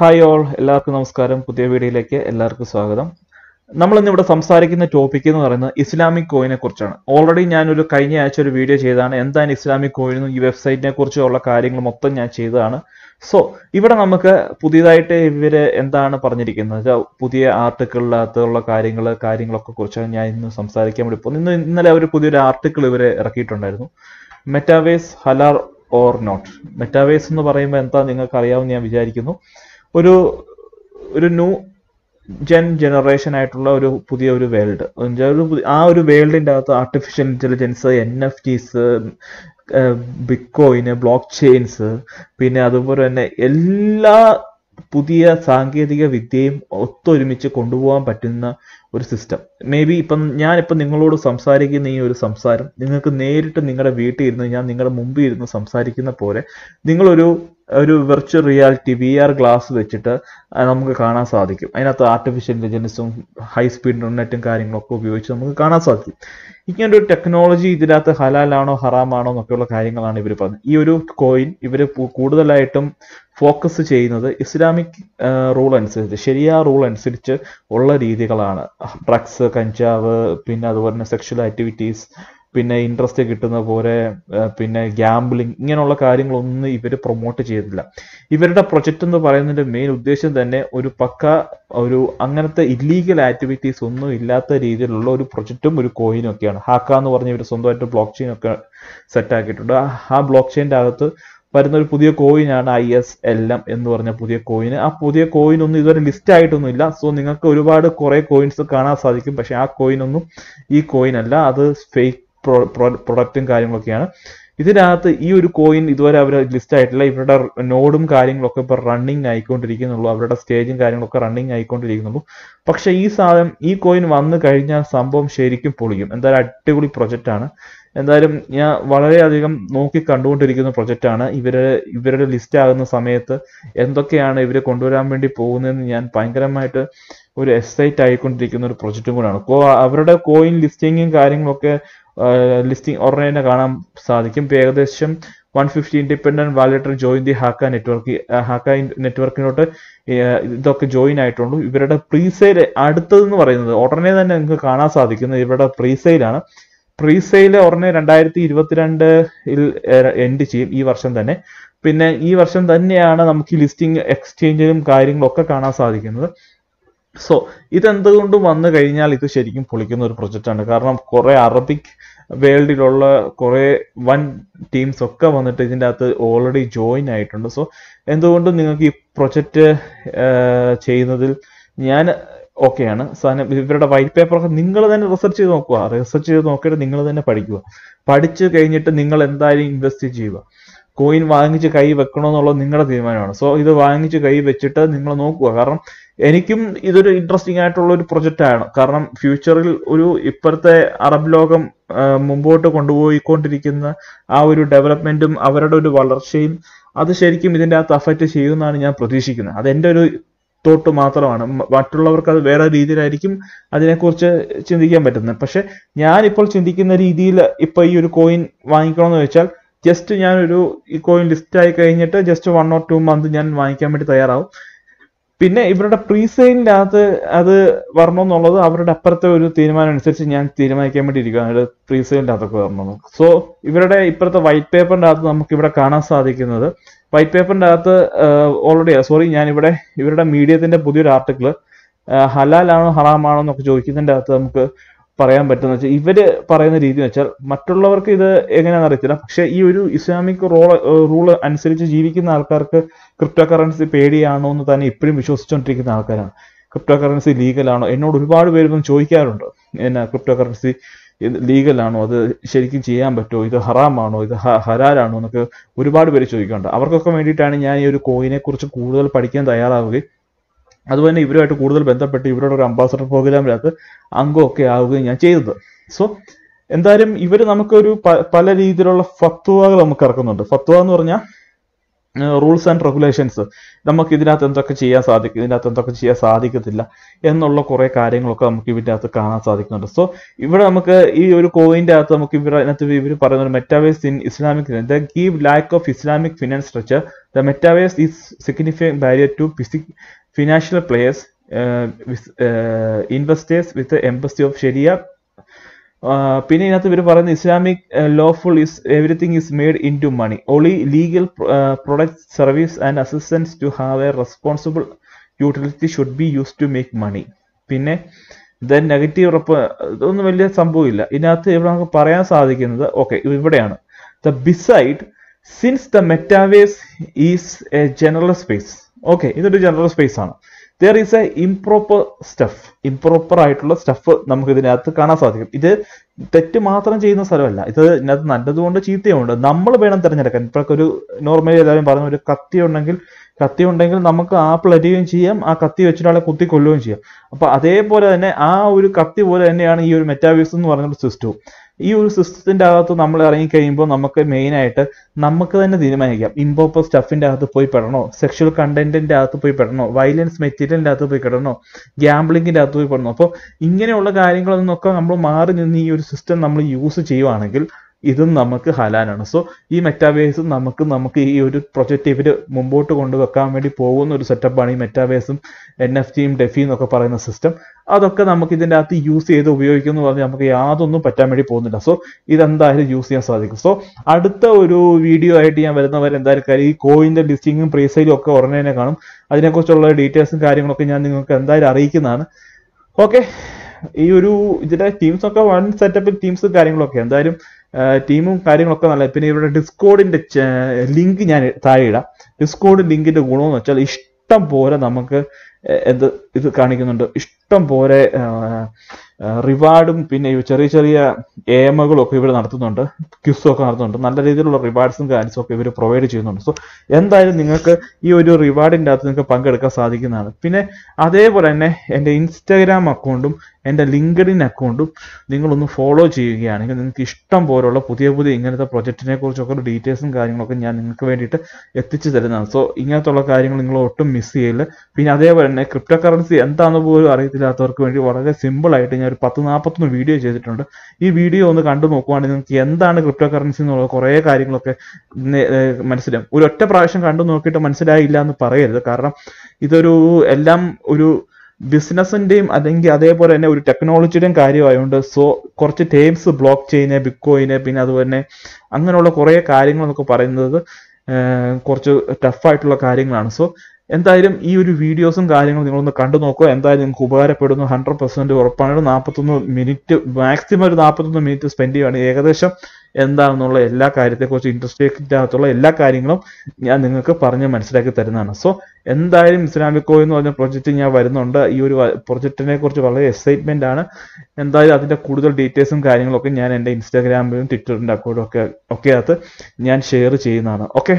Hi all എല്ലാവർക്കും നമസ്കാരം. പുതിയ വീഡിയോയിലേക്ക് എല്ലാവർക്കും സ്വാഗതം. നമ്മൾ ഇന്ന് ഇവിടെ സംസാരിക്കുന്ന ടോപ്പിക് എന്ന് പറയുന്നത് ഇസ്ലാമിക് കോയിനെ കുറിച്ചാണ്. ഓൾറെഡി ഞാനൊരു കഴിഞ്ഞ ആഴ്ച ഒരു വീഡിയോ ചെയ്താണ് എന്താണ് ഇസ്ലാമിക് കോയിൻ ഈ വെബ്സൈറ്റിനെ കുറിച്ചുള്ള കാര്യങ്ങൾ മൊത്തം ഞാൻ ചെയ്തതാണ്. സോ ഇവിടെ നമുക്ക് പുതിയതായിട്ട് ഇവർ എന്താണ് പറഞ്ഞിരിക്കുന്നത്? പുതിയ ആർട്ടിക്കിളിനകത്തുള്ള കാര്യങ്ങൾ കാര്യങ്ങളൊക്കെ കുറിച്ചാണ് ഞാൻ ഇന്ന് സംസാരിക്കാൻ വേണ്ടി പോകുന്നത്. ഇന്ന് ഇന്നലെ ഒരു പുതിയൊരു ആർട്ടിക്കിൾ ഇവർ ഇറക്കിയിട്ടുണ്ടായിരുന്നു. മെറ്റാവേസ് ഹലാർ ഓർ നോട്ട് മെറ്റാവേസ് എന്ന് പറയുമ്പോൾ എന്താ നിങ്ങൾക്ക് അറിയാമെന്ന് ഞാൻ വിചാരിക്കുന്നു. ഒരു ഒരു ന്യൂ ജെൻ ജനറേഷൻ ആയിട്ടുള്ള ഒരു പുതിയ ഒരു വേൾഡ് ഒരു ആ ഒരു വേൾഡിന്റെ അകത്ത് artificial intelligence N F Ts bitcoin block chains പിന്നെ അതുപോലെ തന്നെ എല്ലാ പുതിയ സാങ്കേതിക വിദ്യയും ഒത്തൊരുമിച്ച് കൊണ്ടുപോകാൻ പറ്റുന്ന ഒരു സിസ്റ്റം മേ ബി ഇപ്പം ഞാനിപ്പം നിങ്ങളോട് സംസാരിക്കുന്ന ഈ ഒരു സംസാരം നിങ്ങൾക്ക് നേരിട്ട് നിങ്ങളുടെ വീട്ടിൽ ഇരുന്ന് ഞാൻ നിങ്ങളുടെ മുമ്പിൽ ഇരുന്ന് സംസാരിക്കുന്ന പോലെ നിങ്ങളൊരു ഒരു virtual reality V R glass വെച്ചിട്ട് നമുക്ക് കാണാൻ സാധിക്കും. അതിനകത്ത് ആർട്ടിഫിഷ്യൽ ഇന്റലിജൻസും ഹൈ സ്പീഡ് ഇന്റർനെറ്റും കാര്യങ്ങളൊക്കെ ഉപയോഗിച്ച് നമുക്ക് കാണാൻ സാധിക്കും. ഇങ്ങനെ ഒരു ടെക്നോളജി ഇതിനകത്ത് ഹലാലാണോ ഹറാമാണോ എന്നൊക്കെയുള്ള കാര്യങ്ങളാണ് ഇവർ പറഞ്ഞത്. ഈ ഒരു കോയിൻ ഇവർ കൂടുതലായിട്ടും ഫോക്കസ് ചെയ്യുന്നത് ഇസ്ലാമിക് റൂൾ അനുസരിച്ച് ശരിയ റൂൾ അനുസരിച്ച് ഉള്ള രീതികളാണ്. ഡ്രഗ്സ് കഞ്ചാവ് പിന്നെ അതുപോലെ തന്നെ സെക്ഷൽ ആക്ടിവിറ്റീസ് പിന്നെ ഇൻട്രസ്റ്റ് കിട്ടുന്ന പോലെ പിന്നെ ഗ്യാംബ്ലിംഗ് ഇങ്ങനെയുള്ള കാര്യങ്ങളൊന്നും ഇവർ പ്രൊമോട്ട് ചെയ്തില്ല. ഇവരുടെ പ്രൊജക്റ്റ് എന്ന് പറയുന്നതിന്റെ മെയിൻ ഉദ്ദേശം തന്നെ ഒരു പക്ക ഒരു അങ്ങനത്തെ ഇല്ലീഗൽ ആക്ടിവിറ്റീസ് ഒന്നും ഇല്ലാത്ത രീതിയിലുള്ള ഒരു പ്രൊജക്റ്റും ഒരു കോയിനും ഒക്കെയാണ്. ഹാക്ക എന്ന് പറഞ്ഞ ഇവർ സ്വന്തമായിട്ട് ബ്ലോക്ക് ചെയിൻ ഒക്കെ സെറ്റ് ആക്കിയിട്ടുണ്ട്. ആ- ബ്ലോക്ക് ചെയിന്റെ അകത്ത് വരുന്ന ഒരു പുതിയ കോയിനാണ് ഐ എസ് എൽ എം എന്ന് പറഞ്ഞ പുതിയ കോയിന് ആ പുതിയ കോയിൻ ഒന്നും ഇതുവരെ ലിസ്റ്റ് ആയിട്ടൊന്നും ഇല്ല. സോ നിങ്ങൾക്ക് ഒരുപാട് കുറെ കോയിൻസ് കാണാൻ സാധിക്കും. പക്ഷെ ആ കോയിൻ ഒന്നും ഈ കോയിൻ അല്ല. അത് ഫേക്ക് പ്രൊഡക്റ്റും കാര്യങ്ങളൊക്കെയാണ്. ഇതിനകത്ത് ഈ ഒരു കോയിൻ ഇതുവരെ അവർ ലിസ്റ്റ് ആയിട്ടില്ല. ഇവരുടെ നോഡും കാര്യങ്ങളൊക്കെ ഇപ്പൊ റണ്ണിങ് ആയിക്കൊണ്ടിരിക്കുന്നുള്ളൂ. അവരുടെ സ്റ്റേജും കാര്യങ്ങളൊക്കെ റണ്ണിങ് ആയിക്കൊണ്ടിരിക്കുന്നുള്ളൂ. പക്ഷെ ഈ സാധനം ഈ കോയിൻ വന്നു കഴിഞ്ഞാൽ സംഭവം ശരിക്കും പൊളിക്കും എന്തായാലും അടിപൊളി പ്രൊജക്റ്റ് ആണ്. എന്തായാലും ഞാൻ വളരെയധികം നോക്കി കണ്ടുകൊണ്ടിരിക്കുന്ന പ്രൊജക്റ്റ് ആണ്. ഇവർ ഇവരുടെ ലിസ്റ്റ് ആകുന്ന സമയത്ത് എന്തൊക്കെയാണ് ഇവരെ കൊണ്ടുവരാൻ വേണ്ടി പോകുന്നതെന്ന് ഞാൻ ഭയങ്കരമായിട്ട് ഒരു എക്സൈറ്റ് ആയിക്കൊണ്ടിരിക്കുന്ന ഒരു പ്രൊജക്റ്റും കൂടാണ്. അവരുടെ കോയിൻ ലിസ്റ്റിങ്ങും കാര്യങ്ങളൊക്കെ ലിസ്റ്റിംഗ് ഉടനെ തന്നെ കാണാൻ സാധിക്കും. ഏകദേശം one fifty independent validator join the Haqq network Haqq നെറ്റ്വർക്കിനോട്ട് ഇതൊക്കെ ജോയിൻ ആയിട്ടുള്ളൂ. ഇവരുടെ പ്രീസെയിൽ അടുത്തതെന്ന് പറയുന്നത് ഉടനെ തന്നെ നിങ്ങൾക്ക് കാണാൻ സാധിക്കുന്നത് ഇവരുടെ പ്രീസെയിലാണ് പ്രീസെയിൽ ഉടനെ രണ്ടായിരത്തി ഇരുപത്തിരണ്ടിൽ എൻഡ് ചെയ്യും ഈ വർഷം തന്നെ. പിന്നെ ഈ വർഷം തന്നെയാണ് നമുക്ക് ലിസ്റ്റിംഗ് എക്സ്ചേഞ്ചിലും കാര്യങ്ങളൊക്കെ കാണാൻ സാധിക്കുന്നത്. സോ ഇതെന്തുകൊണ്ട് വന്നു കഴിഞ്ഞാൽ ഇത് ശരിക്കും പൊളിക്കുന്ന ഒരു പ്രൊജക്റ്റ് ആണ് കാരണം കുറെ അറബിക് വേൾഡിലുള്ള കുറെ വൺ ടീംസ് ഒക്കെ വന്നിട്ട് ഇതിന്റെ അകത്ത് ഓൾറെഡി ജോയിൻ ആയിട്ടുണ്ട്. സോ എന്തുകൊണ്ടും നിങ്ങൾക്ക് ഈ പ്രൊജക്റ്റ് ചെയ്യുന്നതിൽ ഞാൻ ഓക്കെയാണ് സാധനം ഇവരുടെ വൈറ്റ് പേപ്പറൊക്കെ നിങ്ങൾ തന്നെ റിസർച്ച് ചെയ്ത് നോക്കുക. റിസർച്ച് ചെയ്ത് നോക്കിയിട്ട് നിങ്ങൾ തന്നെ പഠിക്കുക. പഠിച്ചു കഴിഞ്ഞിട്ട് നിങ്ങൾ എന്തായാലും ഇൻവെസ്റ്റ് ചെയ്യുക. കോയിൻ വാങ്ങിച്ച് കൈ വെക്കണമെന്നുള്ളത് നിങ്ങളുടെ തീരുമാനമാണ്. സോ ഇത് വാങ്ങിച്ച് കൈ വെച്ചിട്ട് നിങ്ങൾ നോക്കുക. കാരണം എനിക്കും ഇതൊരു ഇൻട്രസ്റ്റിംഗ് ആയിട്ടുള്ള ഒരു പ്രൊജക്റ്റ് ആണ്. കാരണം ഫ്യൂച്ചറിൽ ഒരു ഇപ്പോഴത്തെ അറബ് ലോകം മുമ്പോട്ട് കൊണ്ടുപോയിക്കൊണ്ടിരിക്കുന്ന ആ ഒരു ഡെവലപ്മെന്റും അവരുടെ ഒരു വളർച്ചയും അത് ശരിക്കും ഇതിന്റെ അകത്ത് അഫക്റ്റ് ചെയ്യുമെന്നാണ് ഞാൻ പ്രതീക്ഷിക്കുന്നത്. അതെന്റെ ഒരു തോട്ട് മാത്രമാണ്. മറ്റുള്ളവർക്ക് അത് വേറെ രീതിയിലായിരിക്കും അതിനെക്കുറിച്ച് ചിന്തിക്കാൻ പറ്റുന്നത്. പക്ഷെ ഞാൻ ഇപ്പോൾ ചിന്തിക്കുന്ന രീതിയിൽ ഇപ്പൊ ഈ ഒരു കോയിൻ വാങ്ങിക്കണമെന്ന് വെച്ചാൽ ജസ്റ്റ് ഞാനൊരു ഈ കോയിൻ ലിസ്റ്റ് ആയി കഴിഞ്ഞിട്ട് just one or two month ഞാൻ വാങ്ങിക്കാൻ വേണ്ടി തയ്യാറാവും. പിന്നെ ഇവരുടെ പ്രീസെയിലിന്റെ അകത്ത് അത് വരണമെന്നുള്ളത് അവരുടെ അപ്പുറത്തെ ഒരു തീരുമാനം അനുസരിച്ച് ഞാൻ തീരുമാനിക്കാൻ വേണ്ടി ഇരിക്കുകയാണ്. പ്രീസെയിലിന്റെ അകത്തൊക്കെ വരണമെന്ന് സോ ഇവരുടെ ഇപ്പുറത്തെ വൈറ്റ് പേപ്പറിന്റെ അകത്ത് നമുക്ക് ഇവിടെ കാണാൻ സാധിക്കുന്നത്. വൈറ്റ് പേപ്പറിന്റെ അകത്ത് ഓൾറെഡി സോറി ഞാൻ ഇവിടെ ഇവരുടെ മീഡിയത്തിന്റെ പുതിയൊരു ആർട്ടിക്കിൾ ഹലാലാണോ ഹറാമാണോ എന്നൊക്കെ ചോദിക്കുന്നതിന്റെ അകത്ത് നമുക്ക് പറയാൻ പറ്റുന്ന വെച്ചാൽ ഇവർ പറയുന്ന രീതി എന്ന് വെച്ചാൽ മറ്റുള്ളവർക്ക് ഇത് എങ്ങനെയാണെന്ന് അറിയത്തില്ല. പക്ഷെ ഈ ഒരു ഇസ്ലാമിക് റോൾ റൂൾ അനുസരിച്ച് ജീവിക്കുന്ന ആൾക്കാർക്ക് ക്രിപ്റ്റോ കറൻസി പേടിയാണോ എന്ന് തന്നെ ഇപ്പോഴും വിശ്വസിച്ചുകൊണ്ടിരിക്കുന്ന ആൾക്കാരാണ്. ക്രിപ്റ്റോ കറൻസി ലീഗലാണോ? എന്നോട് ഒരുപാട് പേര് വന്ന് ചോദിക്കാറുണ്ട്. എന്നാ ക്രിപ്റ്റോ കറൻസി ലീഗലാണോ? അത് ശരിക്കും ചെയ്യാൻ പറ്റുമോ? ഇത് ഹറാമാണോ? ഇത് ഹരാലാണോ എന്നൊക്കെ ഒരുപാട് പേര് ചോദിക്കാറുണ്ട്. അവർക്കൊക്കെ വേണ്ടിയിട്ടാണ് ഞാൻ ഈ ഒരു കോയിനെ കുറിച്ച് കൂടുതൽ പഠിക്കാൻ തയ്യാറാവുകയും അതുപോലെ ഇവരുമായിട്ട് കൂടുതൽ ബന്ധപ്പെട്ട് ഇവരുടെ ഒരു അംബാസഡർ പ്രോഗ്രാമിനകത്ത് അംഗമൊക്കെ ആവുകയും ഞാൻ ചെയ്തത്. സോ എന്തായാലും ഇവർ നമുക്കൊരു പല രീതിയിലുള്ള ഫത്വകൾ നമുക്ക് ഇറക്കുന്നുണ്ട്. ഫത്വ എന്ന് പറഞ്ഞാൽ റൂൾസ് ആൻഡ് റെഗുലേഷൻസ് നമുക്ക് ഇതിനകത്ത് എന്തൊക്കെ ചെയ്യാൻ സാധിക്കും ഇതിനകത്ത് എന്തൊക്കെ ചെയ്യാൻ സാധിക്കത്തില്ല എന്നുള്ള കുറെ കാര്യങ്ങളൊക്കെ നമുക്ക് ഇതിന്റെ അകത്ത് കാണാൻ സാധിക്കുന്നുണ്ട്. സോ ഇവിടെ നമുക്ക് ഈ ഒരു കോയിന്റെ അകത്ത് നമുക്ക് ഇവർ അതിനകത്ത് ഇവർ പറയുന്ന ഒരു metaverse in Islamic the give lack of Islamic finance structure the metaverse is significant barrier to financial players investors with embassy of ah പിന്നെ ഇതിനകത്ത് ഇവർ പറയുന്നത് Islamic lawful is everything is made in to money only legal product service and assistance to have a responsible utility should be use to make money പിന്നെ then negative rep ഇതൊന്നും വലിയ സംഭവമില്ല. ഇതിനകത്ത് ഇവിടെ നമുക്ക് പറയാൻ സാധിക്കുന്നത് ഓക്കെ ഇവിടെയാണ്. The beside since the metaverse is a general space okay ഇതൊരു ജനറൽ സ്പേസ് ആണ്. There is a improper stuff improper ആയിട്ടുള്ള സ്റ്റഫ് നമുക്ക് ഇതിനകത്ത് കാണാൻ സാധിക്കും. ഇത് തെറ്റ് മാത്രം ചെയ്യുന്ന സ്ഥലമല്ല. ഇത് ഇതിനകത്ത് നല്ലതുകൊണ്ട് ചീത്തയുണ്ട് നമ്മൾ വേണം തിരഞ്ഞെടുക്കാൻ. ഇപ്പോഴൊക്കെ ഒരു നോർമലി എല്ലാവരും പറഞ്ഞ ഒരു കത്തി ഉണ്ടെങ്കിൽ കത്തി ഉണ്ടെങ്കിൽ നമുക്ക് ആപ്പിൾ അരിയുകയും ചെയ്യാം ആ കത്തി വെച്ചിട്ടാളെ കുത്തി കൊല്ലുകയും ചെയ്യാം. അപ്പൊ അതേപോലെ തന്നെ ആ ഒരു കത്തി പോലെ തന്നെയാണ് ഈ ഒരു മെറ്റാവേഴ്സ് എന്ന് പറഞ്ഞ ഒരു സിസ്റ്റവും ഈ ഒരു സിസ്റ്റത്തിന്റെ അകത്ത് നമ്മൾ ഇറങ്ങിക്കഴിയുമ്പോൾ നമുക്ക് മെയിൻ ആയിട്ട് നമുക്ക് തന്നെ തീരുമാനിക്കാം. ഇമ്പോപ്പർ സ്റ്റഫിന്റെ അകത്ത് പോയി പെടണോ? സെക്ഷൽ കണ്ടന്റിന്റെ അകത്ത് പോയി പെടണോ? വയലൻസ് മെറ്റീരിയലിന്റെ അകത്ത് പോയി കിടണോ ഗ്യാംബ്ലിങ്ങിന്റെ അകത്ത് പോയി പെടണോ? അപ്പോൾ ഇങ്ങനെയുള്ള കാര്യങ്ങളിൽ നിന്നൊക്കെ നമ്മൾ മാറി നിന്ന് ഈ ഒരു സിസ്റ്റം നമ്മൾ യൂസ് ചെയ്യുവാണെങ്കിൽ ഇതും നമുക്ക് ഹലാനാണ് സോ ഈ മെറ്റാവേഴ്സും നമുക്ക് നമുക്ക് ഈ ഒരു പ്രൊജക്റ്റ് ഇവർ മുമ്പോട്ട് കൊണ്ടുവെക്കാൻ വേണ്ടി പോകുന്ന ഒരു സെറ്റപ്പാണ് ഈ മെറ്റാവേഴ്സും എൻ എഫ് ടിയും ഡെഫി എന്നൊക്കെ പറയുന്ന സിസ്റ്റം അതൊക്കെ നമുക്ക് ഇതിന്റെ അകത്ത് യൂസ് ചെയ്ത് ഉപയോഗിക്കുന്നു പറഞ്ഞാൽ നമുക്ക് യാതൊന്നും പറ്റാൻ വേണ്ടി പോകുന്നില്ല. സോ ഇതെന്തായാലും യൂസ് ചെയ്യാൻ സാധിക്കും. സോ അടുത്ത ഒരു വീഡിയോ ആയിട്ട് ഞാൻ വരുന്നവരെ എന്തായാലും ഈ കോയിന്റെ ലിസ്റ്റിങ്ങും പ്രീസെയിലും ഒക്കെ ഉടനെ തന്നെ കാണും. അതിനെക്കുറിച്ചുള്ള ഡീറ്റെയിൽസും കാര്യങ്ങളൊക്കെ ഞാൻ നിങ്ങൾക്ക് എന്തായാലും അറിയിക്കുന്നതാണ്. ഓക്കെ ഈ ഒരു ഇതിന്റെ ടീംസ് ഒക്കെ വൺ സെറ്റപ്പിൽ ടീംസും കാര്യങ്ങളൊക്കെ. എന്തായാലും ടീമും കാര്യങ്ങളൊക്കെ നല്ല പിന്നെ ഇവിടെ ഡിസ്കോഡിന്റെ ലിങ്ക് ഞാൻ താഴെ ഡിസ്കോഡ് ലിങ്കിന്റെ ഗുണമെന്ന് വെച്ചാൽ ഇഷ്ടം പോലെ നമുക്ക് എന്ത് ഇത് കാണിക്കുന്നുണ്ട്. ഇഷ്ടം പോലെ റിവാർഡും പിന്നെ ചെറിയ ചെറിയ ഏമകളും ഒക്കെ ഇവർ നടത്തുന്നുണ്ട്. ക്യൂസും ഒക്കെ നടത്തുന്നുണ്ട്. നല്ല രീതിയിലുള്ള റിവാർഡ്സും കാര്യസും ഒക്കെ ഇവർ പ്രൊവൈഡ് ചെയ്യുന്നുണ്ട്. സോ എന്തായാലും നിങ്ങൾക്ക് ഈ ഒരു റിവാർഡിന്റെ അകത്ത് നിങ്ങൾക്ക് പങ്കെടുക്കാൻ സാധിക്കുന്നതാണ്. പിന്നെ അതേപോലെ തന്നെ എന്റെ ഇൻസ്റ്റാഗ്രാം അക്കൗണ്ടും എന്റെ ലിങ്ക്ഡിൻ അക്കൗണ്ടും നിങ്ങളൊന്ന് ഫോളോ ചെയ്യുകയാണെങ്കിൽ നിങ്ങൾക്ക് ഇഷ്ടം പോലുള്ള പുതിയ പുതിയ ഇങ്ങനത്തെ പ്രൊജക്റ്റിനെ കുറിച്ചൊക്കെ ഡീറ്റെയിൽസും കാര്യങ്ങളൊക്കെ ഞാൻ നിങ്ങൾക്ക് വേണ്ടിയിട്ട് എത്തിച്ചു തരുന്നതാണ്. സോ ഇങ്ങനത്തുള്ള കാര്യങ്ങൾ നിങ്ങൾ ഒട്ടും മിസ് ചെയ്യില്ല. പിന്നെ അതേപോലെ തന്നെ ക്രിപ്റ്റോ കറൻസി എന്താണെന്ന് പോലും അറിയത്തില്ലാത്തവർക്ക് വേണ്ടി വളരെ സിമ്പിൾ ആയിട്ട് ഒരു പത്ത് നാൽപ്പത്തൊന്ന് വീഡിയോ ചെയ്തിട്ടുണ്ട്. ഈ വീഡിയോ ഒന്ന് കണ്ടു നോക്കുവാണെങ്കിൽ നിങ്ങൾക്ക് എന്താണ് ക്രിപ്റ്റോ കറൻസി എന്നുള്ള കുറേ കാര്യങ്ങളൊക്കെ മനസ്സിലാവും. ഒരു ഒറ്റ പ്രാവശ്യം കണ്ടു നോക്കിയിട്ട് മനസ്സിലായില്ല എന്ന് പറയരുത്. കാരണം ഇതൊരു എല്ലാം ഒരു ബിസിനസിന്റെയും അല്ലെങ്കിൽ അതേപോലെ തന്നെ ഒരു ടെക്നോളജിയുടെയും കാര്യമായതുകൊണ്ട് സോ കുറച്ച് terms block chain bitcoin പിന്നെ അതുപോലെ അങ്ങനെയുള്ള കുറേ കാര്യങ്ങളൊക്കെ പറയുന്നത് കുറച്ച് ടഫായിട്ടുള്ള കാര്യങ്ങളാണ്. സോ എന്തായാലും ഈ ഒരു വീഡിയോസും കാര്യങ്ങളും നിങ്ങളൊന്ന് കണ്ടു നോക്കുക എന്തായാലും നിങ്ങൾക്ക് ഉപകാരപ്പെടുന്നു. ഹൺഡ്രഡ് പെർസെന്റ് ഉറപ്പാണ്. നാൽപ്പത്തൊന്ന് മിനിറ്റ് മാക്സിമം ഒരു നാൽപ്പത്തൊന്ന് മിനിറ്റ് സ്പെൻഡ് ചെയ്യുകയാണ് ഏകദേശം. എന്താണെന്നുള്ള എല്ലാ കാര്യത്തെക്കുറിച്ച് ഇൻട്രസ്റ്റ് ആകത്തുള്ള എല്ലാ കാര്യങ്ങളും ഞാൻ നിങ്ങൾക്ക് പറഞ്ഞ് മനസ്സിലാക്കി തരുന്നതാണ്. സോ എന്തായാലും ഇസ്ലാമിക് കോ എന്ന് പറഞ്ഞ പ്രൊജക്റ്റ് ഞാൻ വരുന്നുണ്ട്. ഈ ഒരു പ്രൊജക്റ്റിനെ കുറിച്ച് വളരെ എക്സൈറ്റ്മെന്റ് ആണ്. എന്തായാലും അതിന്റെ കൂടുതൽ ഡീറ്റെയിൽസും കാര്യങ്ങളൊക്കെ ഞാൻ എന്റെ ഇൻസ്റ്റാഗ്രാമിലും ട്വിറ്ററിന്റെ അക്കൗണ്ടും ഒക്കെ ഒക്കെ അകത്ത് ഞാൻ ഷെയർ ചെയ്യുന്നതാണ്. ഓക്കെ